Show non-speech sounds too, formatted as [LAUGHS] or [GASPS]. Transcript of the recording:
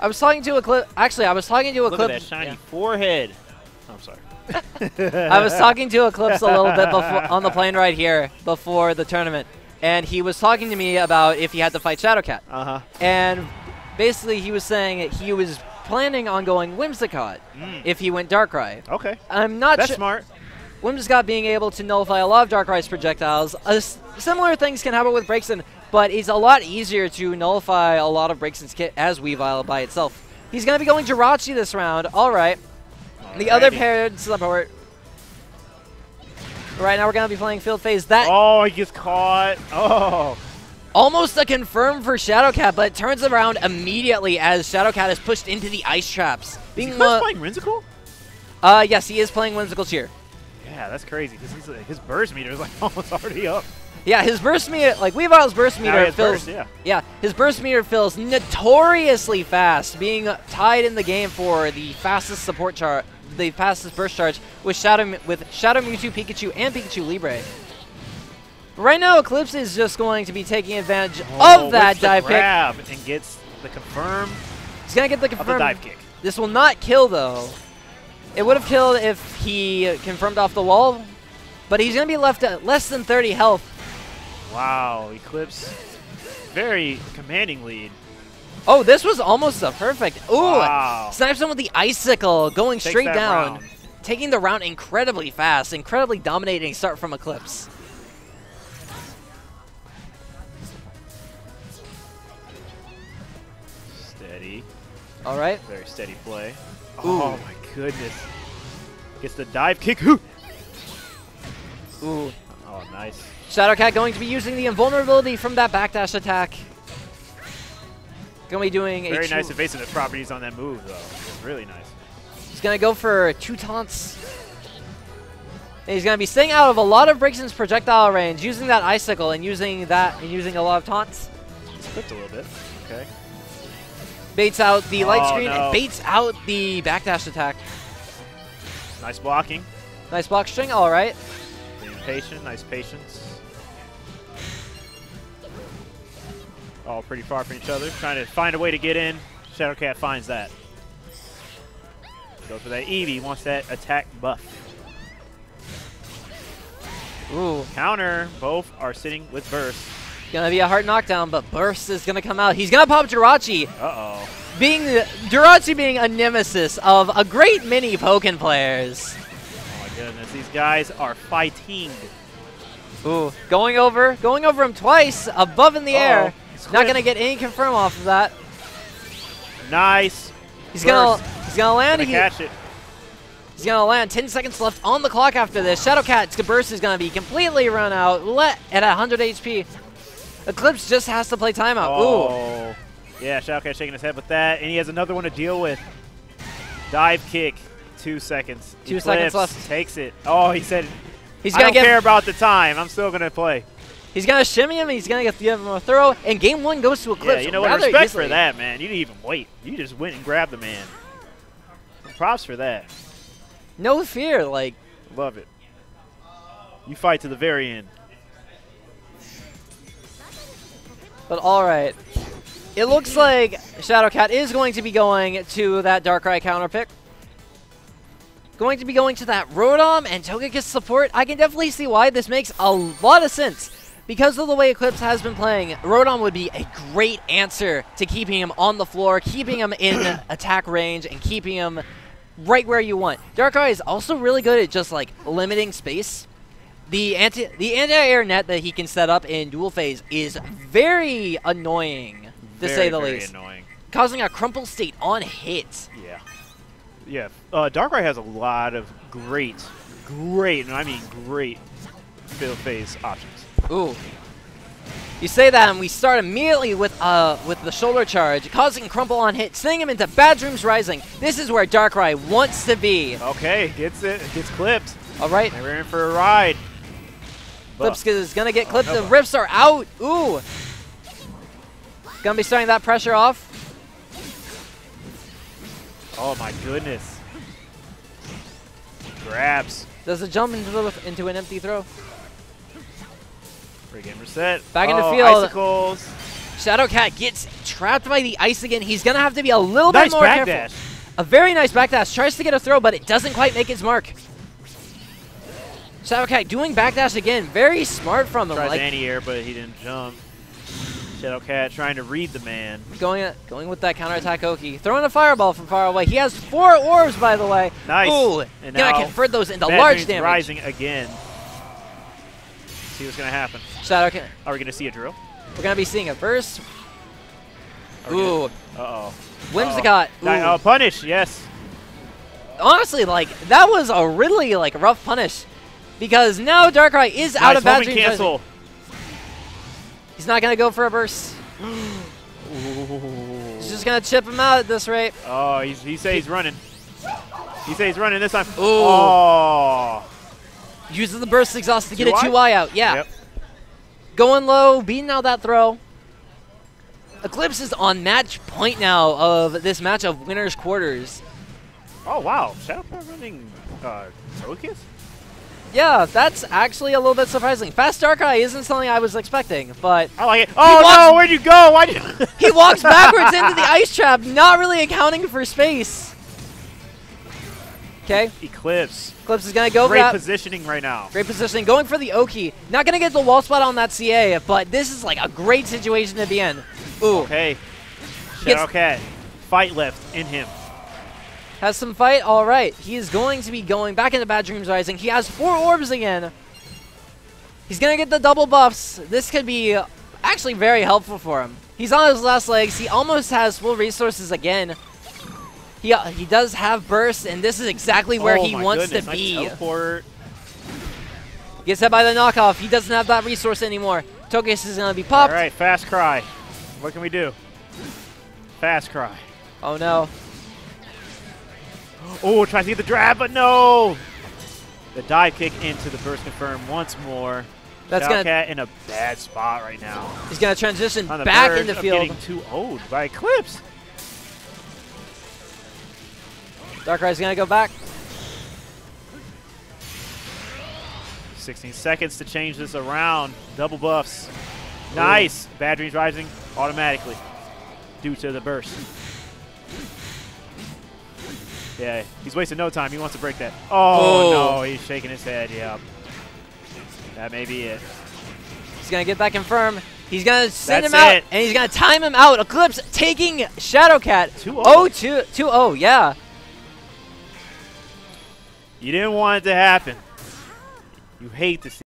I was talking to Eclipse. Actually, I was talking to Look at that Eclipse. shiny yeah. forehead. I'm sorry. [LAUGHS] I was talking to Eclipse a little bit before on the plane right here before the tournament, and he was talking to me about if he had to fight Shadowcat. Uh huh. And basically, he was saying he was planning on going Whimsicott Mm. if he went Darkrai. Okay. I'm not That's smart. Whimsicott being able to nullify a lot of Darkrai's projectiles. Uh, similar things can happen with Braixen, but it's a lot easier to nullify a lot of Braixen's kit as Weavile by itself. He's going to be going Jirachi this round. All right. The other Alrighty. paired support. Right now, we're going to be playing Field Phase. That Oh, he gets caught. Oh. almost a confirm for Shadowcat, but turns around immediately as Shadowcat is pushed into the ice traps. Is he uh, playing Rinsicle? uh, yes, he is playing Whimsical Cheer. Yeah, that's crazy because his burst meter is like [LAUGHS] almost already up. Yeah, his burst meter, like Weavile's burst meter fills. burst, yeah. Yeah, his burst meter fills notoriously fast, being tied in the game for the fastest support chart, the fastest burst charge with Shadow with Shadow Mewtwo, Pikachu, and Pikachu Libre. Right now, Eclipse is just going to be taking advantage Oh, of that dive kick. and gets the confirm He's gonna get the of the dive kick. This will not kill though. It would have killed if he confirmed off the wall, but he's gonna be left at less than 30 health. Wow, Eclipse, very commanding lead. Oh, this was almost a perfect. Ooh, Wow. snipes him with the icicle, going Takes straight down, round. taking the round incredibly fast, incredibly dominating start from Eclipse. Steady, All right. very steady play. Ooh. Oh my goodness. Gets the dive kick. Ooh. Ooh. Oh, nice. Shadowcat going to be using the invulnerability from that backdash attack. Going to be doing a Very nice evasive properties on that move, though. It's Really nice. He's going to go for two taunts. And he's going to be staying out of a lot of Braixen's projectile range, using that icicle and using that and using a lot of taunts. He's clipped a little bit. Okay. Baits out the light Oh, screen no. and baits out the backdash attack. Nice blocking. Nice block string, all right. Being patient. Nice patience. All pretty far from each other. Trying to find a way to get in. Shadowcat finds that. Goes for that Eevee. Wants that attack buff. Ooh, Counter. Both are sitting with burst. gonna be a hard knockdown, but Burst is gonna come out. He's gonna pop Jirachi, Uh-oh. being Jirachi being a nemesis of a great many Pokken players. Oh my goodness. These guys are fighting. Ooh, going over, going over him twice, above in the Uh-oh. air. Not gonna get any confirm off of that. Nice. He's gonna, he's gonna land. Gonna He, catch it. he's gonna land. 10 seconds left on the clock after this. Shadowcat's burst is gonna be completely run out. Let at 100 HP. Eclipse just has to play timeout. Oh. Ooh. Oh. Yeah, Shadowcat shaking his head with that, and he has another one to deal with. Dive kick. Two seconds. Two seconds Eclipse left. Takes it. Oh, he said, He's I gonna don't care about the time. I'm still going to play. He's gonna shimmy him. He's gonna get give him uh, a throw, and game one goes to Eclipse. yeah, you know what? Respect easily. for that, man. You didn't even wait. You just went and grabbed the man. Props for that. No fear, like Love it. You fight to the very end. But all right, it looks like Shadowcat is going to be going to that Darkrai counter pick. Going to be going to that Rotom and Togekiss support. I can definitely see why this makes a lot of sense. Because of the way Eclipse has been playing, Rotom would be a great answer to keeping him on the floor, keeping him in [CLEARS THROAT] attack range, and keeping him right where you want. Darkrai is also really good at just like limiting space. The anti the anti-air net that he can set up in duel phase is very annoying, to very, say the very least. annoying. Causing a crumple state on hit. Yeah. Yeah. Uh, Darkrai has a lot of great, great, and I mean great field phase options. Ooh. You say that and we start immediately with uh with the shoulder charge, causing crumple on hit, sending him into Bad Dreams Rising. This is where Darkrai wants to be. Okay, gets it, gets clipped. Alright. They were in for a ride. Clips is gonna get clipped. no the rips are out. Ooh. Gonna be starting that pressure off. Oh my goodness. Grabs. Does it jump into, the, into an empty throw? Free game reset. Back in the Oh, field. Icicles. Shadowcat gets trapped by the ice again. He's going to have to be a little Nice bit more backdash. careful. A very nice backdash. Tries to get a throw, but it doesn't quite make its mark. Shadowcat doing backdash again. Very smart from him. Tried Like anti-air, but he didn't jump. Shadowcat trying to read the man. going uh, going with that counterattack Oki. Throwing a fireball from far away. He has four orbs, by the way. Nice. Ooh, And gonna now convert those into Bad large damage. rising again. See what's gonna happen. Shadowcat. Are we gonna see a drill? We're going to be seeing a burst. Are we Ooh, Uh oh. Whimsicott. Ooh. Oh, punish. Yes. honestly, like that was a really like rough punish because now Darkrai is out of Bad homing Dreams. Rising. cancel. He's not gonna go for a burst. He's just gonna chip him out at this rate. Oh, he's, he says he's running. He says he's running this time. Ooh. Oh. Uses the burst exhaust to get a 2Y? 2Y out. Yeah. Yep. Going low, beating out that throw. Eclipse is on match point now of this match of winners quarters. Oh wow. Shadowcat running uh, Togekiss? Yeah, that's actually a little bit surprising. Fast Darkrai isn't something I was expecting, but I like it. Oh no! Where'd you go? Why did you? [LAUGHS] he walks [LAUGHS] backwards into the ice trap, not really accounting for space. Okay, Eclipse. Eclipse is gonna go for Great that. positioning right now. Great positioning. Going for the Oki. Not going to get the wall spot on that CA, but this is like a great situation to be in. Ooh. Okay. Gets- Shadowcat. Fight left in him. Has some fight. All right. He is going to be going back into Bad Dreams Rising. He has four orbs again. He's going to get the double buffs. This could be actually very helpful for him. He's on his last legs. He almost has full resources again. He, uh, he does have burst, and this is exactly where oh he wants goodness, to be. Teleport. Gets hit by the knockoff. He doesn't have that resource anymore. Togekiss is going to be popped. All right, fast cry. What can we do? Fast cry. Oh no. [GASPS] Oh, tries to get the drag, but no. The dive kick into the burst confirm once more. That's gonna Shadowcat in a bad spot right now. he's gonna transition On the back into of field. getting too old by Eclipse. Darkrai's gonna go back. 16 seconds to change this around. Double buffs. Nice. Bad Dreams Rising automatically due to the burst. Yeah, he's wasting no time. He wants to break that. Oh, Oh. no. He's shaking his head. Yeah, That may be it. He's gonna get that confirmed. He's gonna send That's him out, it. and he's gonna time him out. Eclipse taking Shadowcat. 2-0. Oh, 2 2-0, yeah. You didn't want it to happen. You hate to see